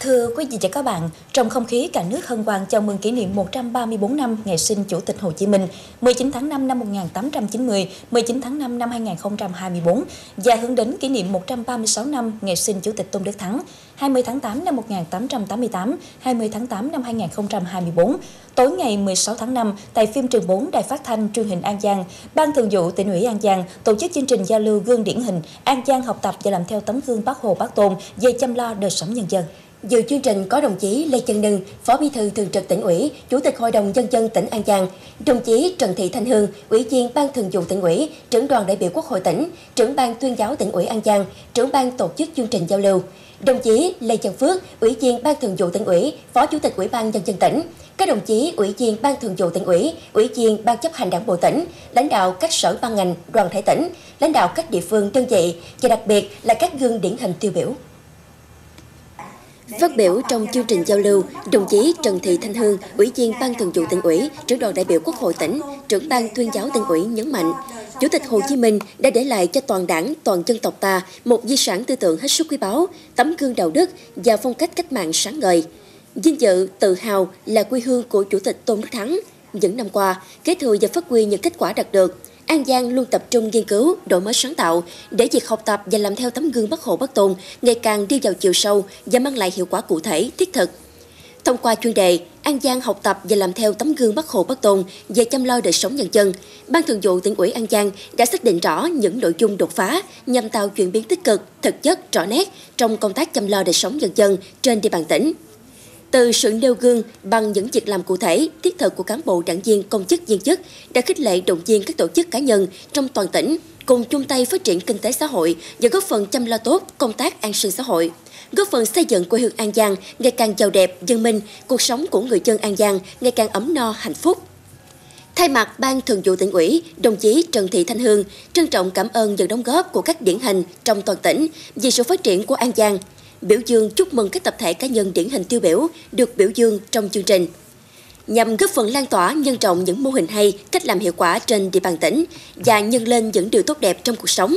Thưa quý vị và các bạn, trong không khí cả nước hân hoan chào mừng kỷ niệm 134 năm ngày sinh Chủ tịch Hồ Chí Minh 19 tháng 5 năm 1890, 19 tháng 5 năm 2024 và hướng đến kỷ niệm 136 năm ngày sinh Chủ tịch Tôn Đức Thắng 20 tháng 8 năm 1888, 20 tháng 8 năm 2024. Tối ngày 16 tháng 5, tại phim trường 4 Đài Phát thanh Truyền hình An Giang, Ban Thường vụ tỉnh ủy An Giang tổ chức chương trình giao lưu gương điển hình An Giang học tập và làm theo tấm gương Bác Hồ Bác Tôn về chăm lo đời sống nhân dân. Dự chương trình có đồng chí Lê Chân Nưng, Phó Bí thư Thường trực tỉnh ủy, Chủ tịch Hội đồng Nhân dân tỉnh An Giang, đồng chí Trần Thị Thanh Hương, Ủy viên Ban Thường vụ tỉnh ủy, trưởng đoàn đại biểu Quốc hội tỉnh, trưởng ban tuyên giáo tỉnh ủy An Giang, trưởng ban tổ chức chương trình giao lưu, đồng chí Lê Chân Phước, Ủy viên Ban Thường vụ tỉnh ủy, Phó Chủ tịch Ủy ban Nhân dân tỉnh, các đồng chí Ủy viên Ban Thường vụ tỉnh ủy, Ủy viên Ban chấp hành Đảng bộ tỉnh, lãnh đạo các sở ban ngành, đoàn thể tỉnh, lãnh đạo các địa phương đơn vị và đặc biệt là các gương điển hình tiêu biểu. Phát biểu trong chương trình giao lưu, đồng chí Trần Thị Thanh Hương, Ủy viên Ban Thường vụ tỉnh ủy, trưởng đoàn đại biểu Quốc hội tỉnh, trưởng ban tuyên giáo tỉnh ủy nhấn mạnh, Chủ tịch Hồ Chí Minh đã để lại cho toàn đảng, toàn dân tộc ta một di sản tư tưởng hết sức quý báu, tấm gương đạo đức và phong cách cách mạng sáng ngời. Vinh dự, tự hào là quê hương của Chủ tịch Tôn Đức Thắng. Những năm qua, kế thừa và phát huy những kết quả đạt được, An Giang luôn tập trung nghiên cứu, đổi mới sáng tạo để việc học tập và làm theo tấm gương bất Hồ bất Tôn ngày càng đi vào chiều sâu và mang lại hiệu quả cụ thể, thiết thực. Thông qua chuyên đề An Giang học tập và làm theo tấm gương bất Hồ bất Tôn về chăm lo đời sống nhân dân, Ban Thường vụ tỉnh ủy An Giang đã xác định rõ những nội dung đột phá nhằm tạo chuyển biến tích cực, thực chất, rõ nét trong công tác chăm lo đời sống nhân dân trên địa bàn tỉnh. Từ sự nêu gương bằng những việc làm cụ thể, thiết thực của cán bộ đảng viên, công chức, viên chức đã khích lệ động viên các tổ chức cá nhân trong toàn tỉnh cùng chung tay phát triển kinh tế xã hội và góp phần chăm lo tốt công tác an sinh xã hội góp phần xây dựng quê hương An Giang ngày càng giàu đẹp, dân minh, cuộc sống của người dân An Giang ngày càng ấm no, hạnh phúc. Thay mặt Ban Thường vụ tỉnh ủy, đồng chí Trần Thị Thanh Hương trân trọng cảm ơn những đóng góp của các điển hình trong toàn tỉnh vì sự phát triển của An Giang, biểu dương chúc mừng các tập thể cá nhân điển hình tiêu biểu được biểu dương trong chương trình. Nhằm góp phần lan tỏa nhân rộng những mô hình hay, cách làm hiệu quả trên địa bàn tỉnh và nhân lên những điều tốt đẹp trong cuộc sống.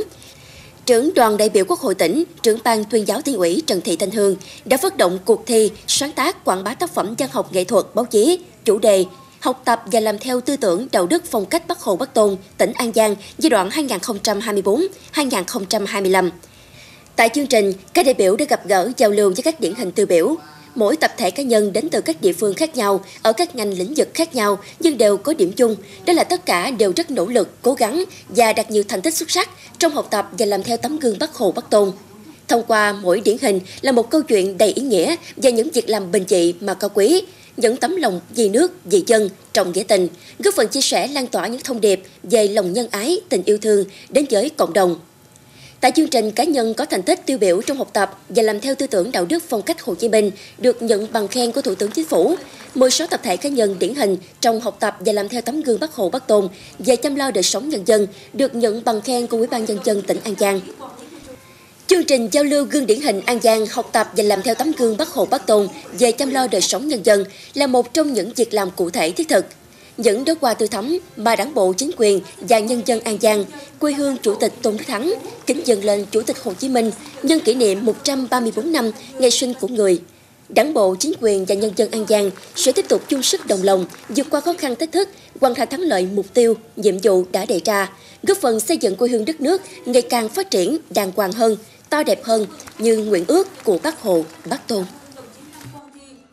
Trưởng đoàn đại biểu Quốc hội tỉnh, trưởng ban tuyên giáo tỉnh ủy Trần Thị Thanh Hương đã phát động cuộc thi sáng tác quảng bá tác phẩm văn học nghệ thuật báo chí, chủ đề học tập và làm theo tư tưởng đạo đức phong cách Bắc Hồ Bắc Tôn, tỉnh An Giang giai đoạn 2024-2025. Tại chương trình, các đại biểu đã gặp gỡ giao lưu với các điển hình tiêu biểu. Mỗi tập thể cá nhân đến từ các địa phương khác nhau, ở các ngành lĩnh vực khác nhau nhưng đều có điểm chung, đó là tất cả đều rất nỗ lực, cố gắng và đạt nhiều thành tích xuất sắc trong học tập và làm theo tấm gương Bắc Hồ Bắc Tôn. Thông qua mỗi điển hình là một câu chuyện đầy ý nghĩa và những việc làm bình dị mà cao quý, những tấm lòng vì nước, vì dân, trọng nghĩa tình, góp phần chia sẻ lan tỏa những thông điệp về lòng nhân ái, tình yêu thương đến với cộng đồng. Tại chương trình, cá nhân có thành tích tiêu biểu trong học tập và làm theo tư tưởng đạo đức phong cách Hồ Chí Minh được nhận bằng khen của Thủ tướng Chính phủ. 16 tập thể cá nhân điển hình trong học tập và làm theo tấm gương Bắc Hồ Bắc Tôn về chăm lo đời sống nhân dân được nhận bằng khen của Ủy ban nhân dân tỉnh An Giang. Chương trình giao lưu gương điển hình An Giang học tập và làm theo tấm gương Bắc Hồ Bắc Tôn về chăm lo đời sống nhân dân là một trong những việc làm cụ thể thiết thực những đối qua tư thắm mà đảng bộ chính quyền và nhân dân An Giang, quê hương Chủ tịch Tôn Đức Thắng, kính dâng lên Chủ tịch Hồ Chí Minh nhân kỷ niệm 134 năm ngày sinh của người. Đảng bộ, chính quyền và nhân dân An Giang sẽ tiếp tục chung sức đồng lòng, vượt qua khó khăn thách thức, hoàn thành thắng lợi mục tiêu, nhiệm vụ đã đề ra, góp phần xây dựng quê hương đất nước ngày càng phát triển đàng hoàng hơn, to đẹp hơn như nguyện ước của Bác Hồ, Bác Tôn.